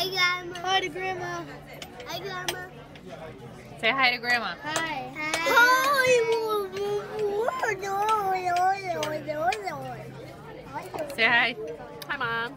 Hi, Grandma. Hi to Grandma. Hi, Grandma. Say hi to Grandma. Hi. Hi. Say hi. Hi, Mom.